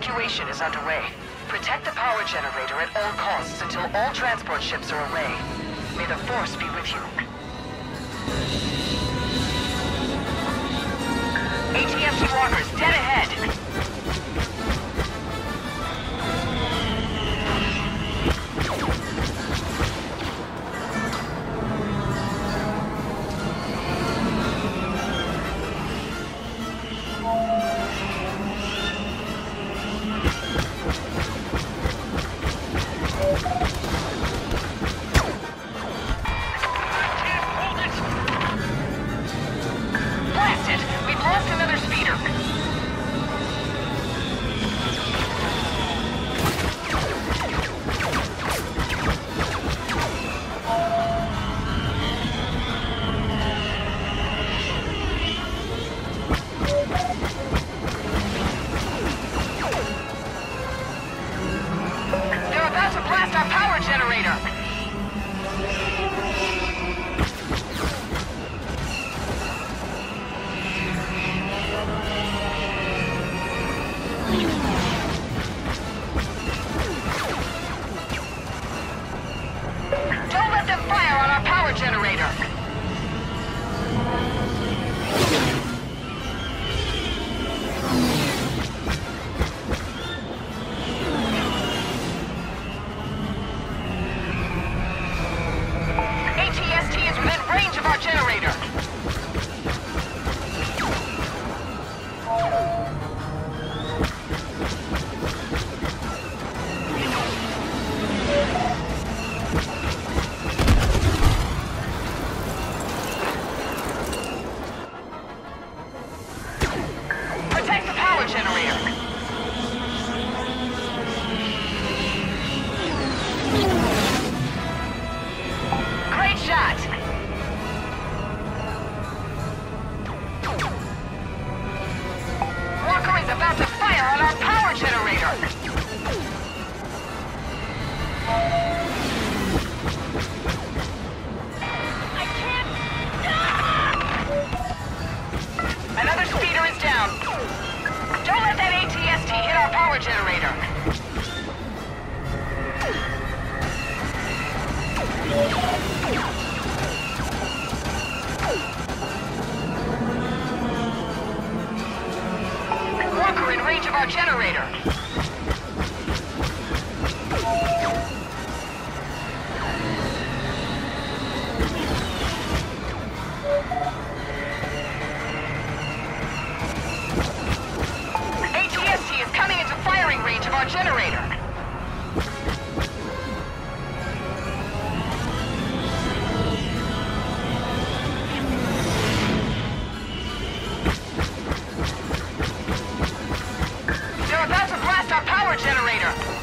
Evacuation is underway. Protect the power generator at all costs until all transport ships are away. May the Force be with you. ATM squadrons our power generator!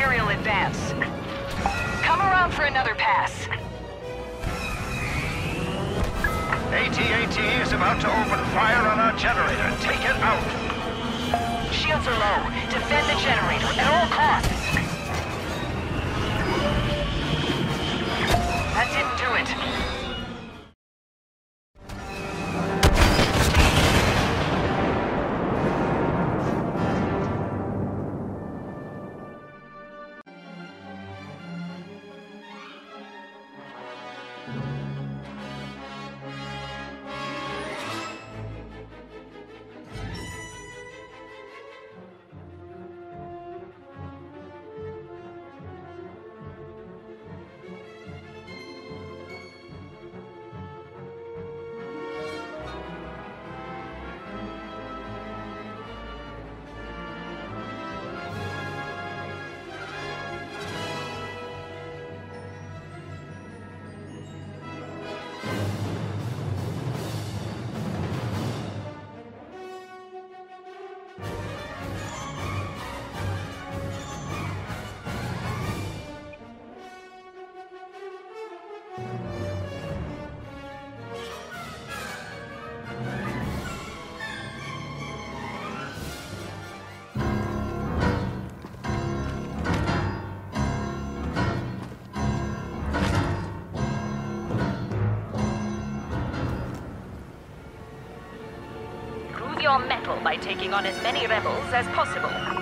Imperial advance. Come around for another pass. AT-AT is about to open fire on our generator. Take it out. Shields are low. Defend the generator at all costs. That didn't do it. by taking on as many rebels as possible.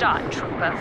Start, Trooper.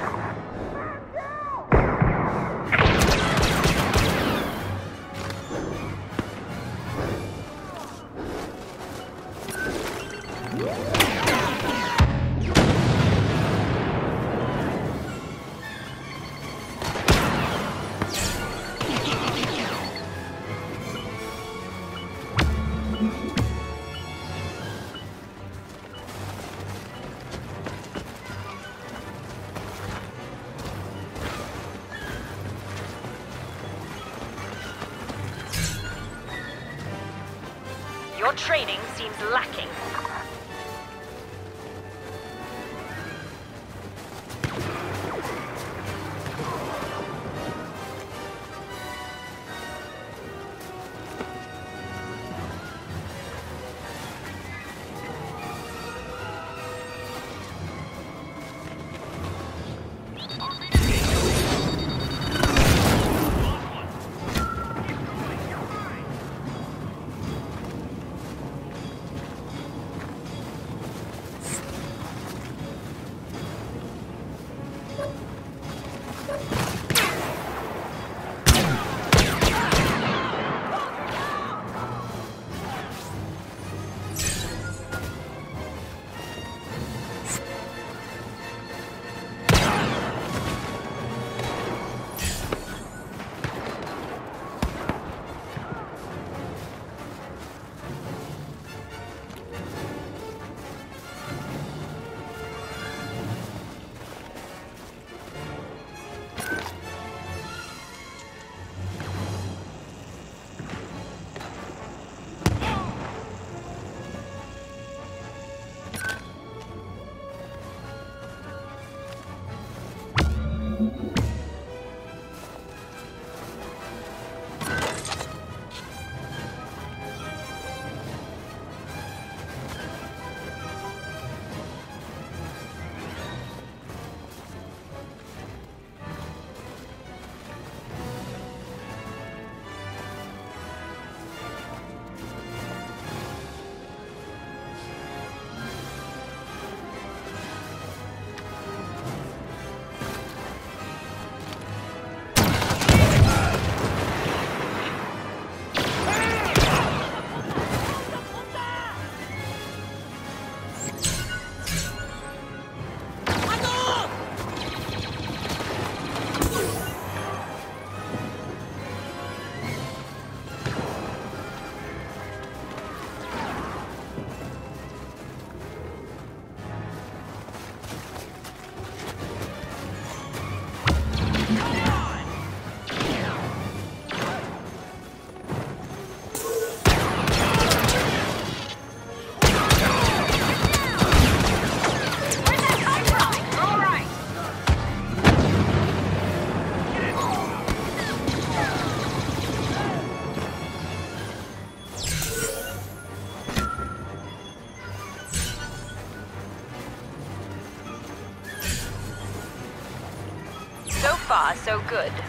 Good.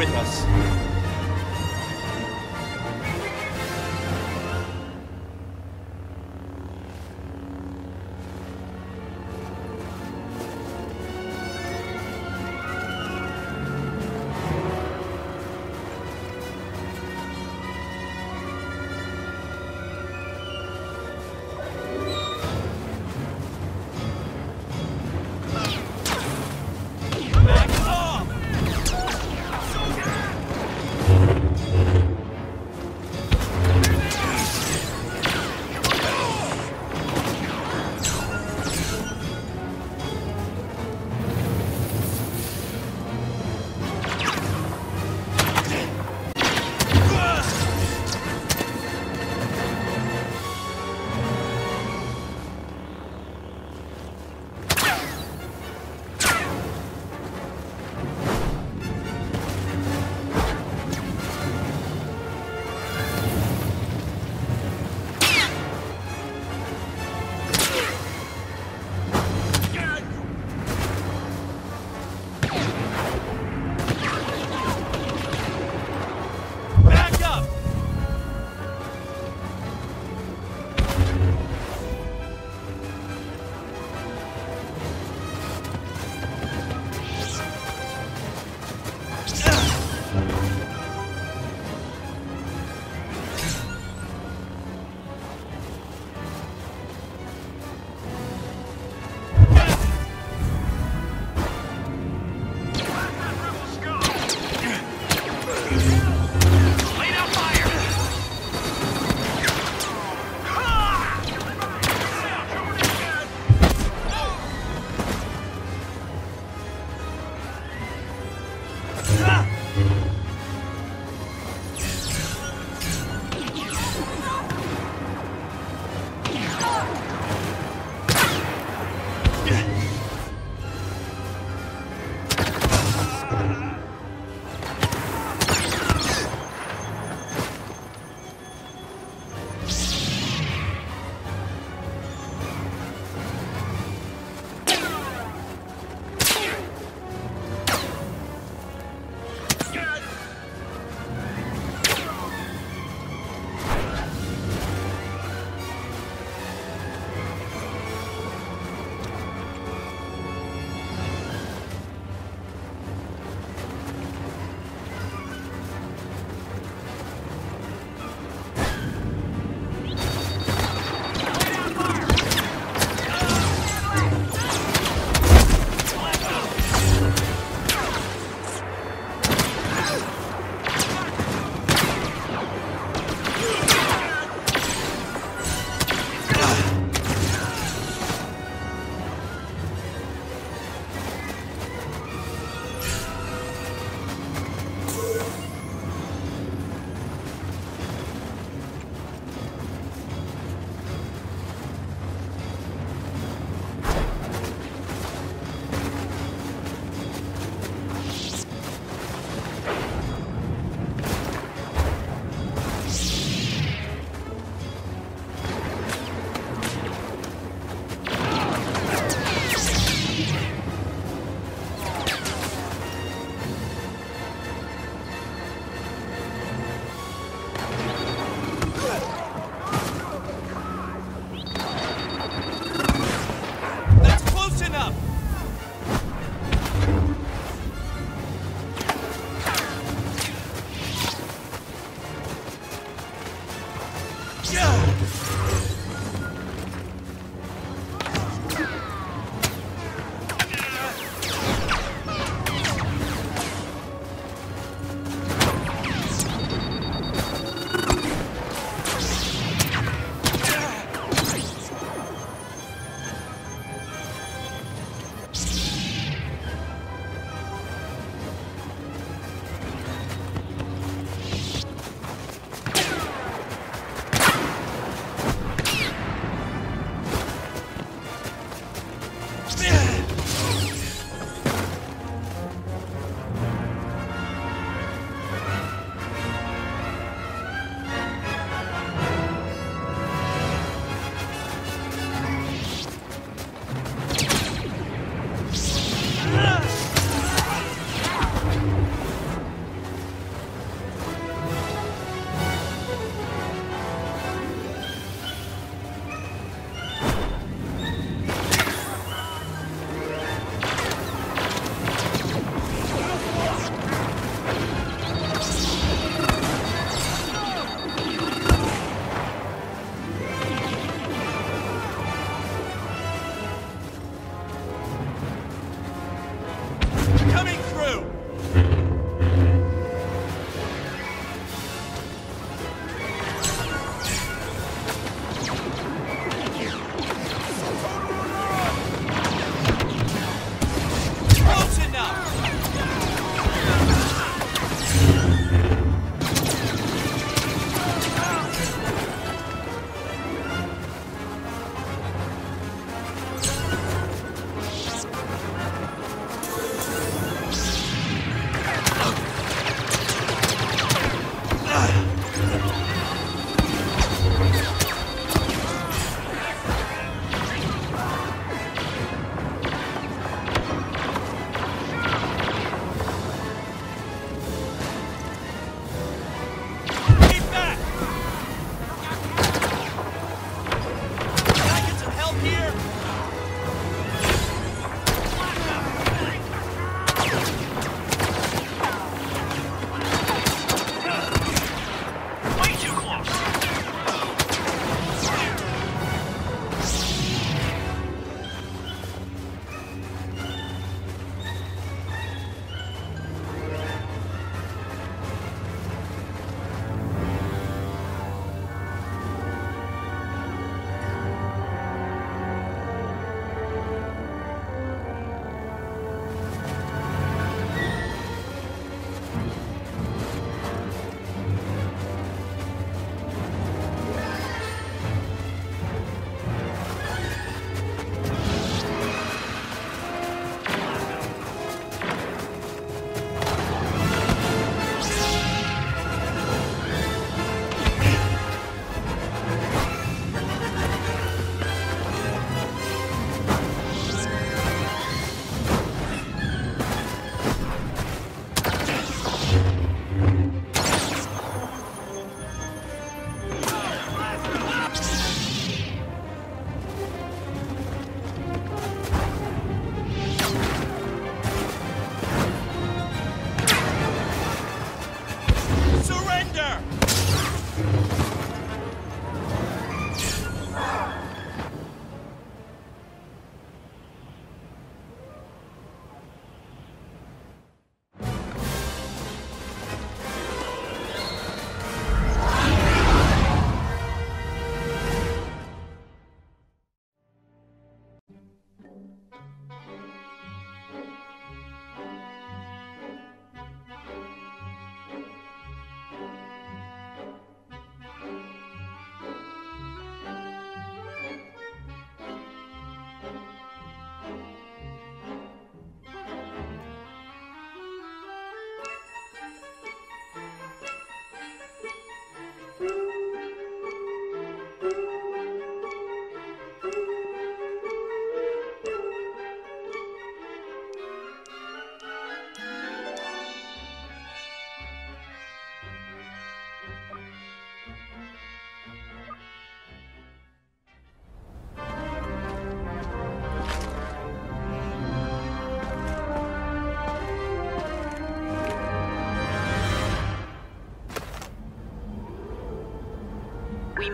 With us.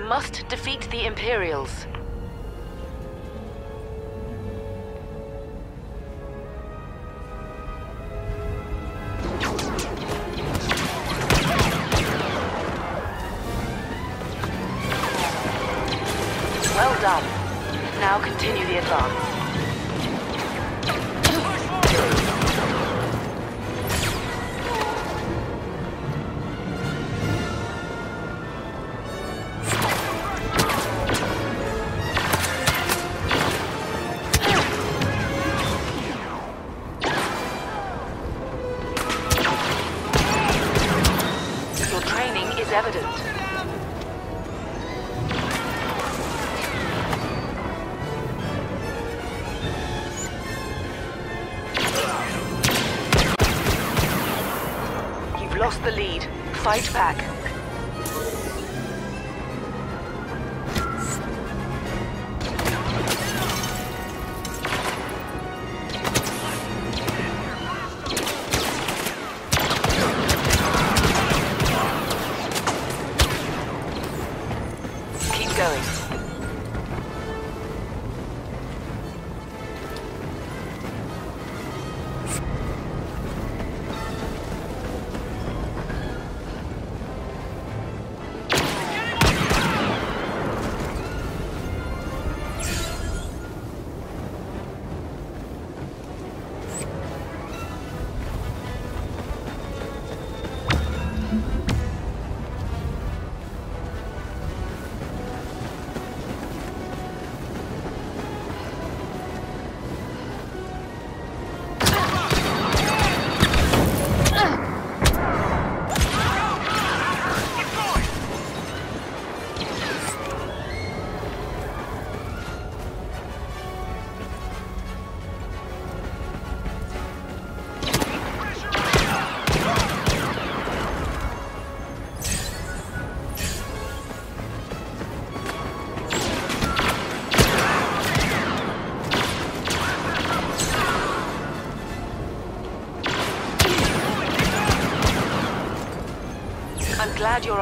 Must defeat the Imperials. Well done. Now continue the advance.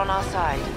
On our side.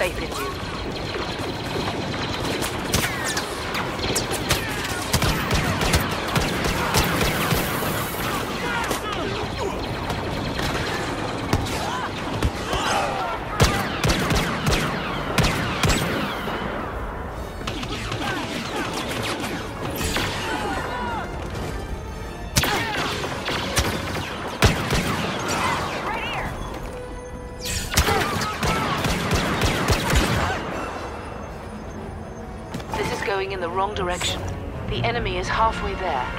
Faith in. Wrong direction. The enemy is halfway there.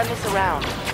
Turn this around.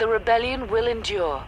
The rebellion will endure.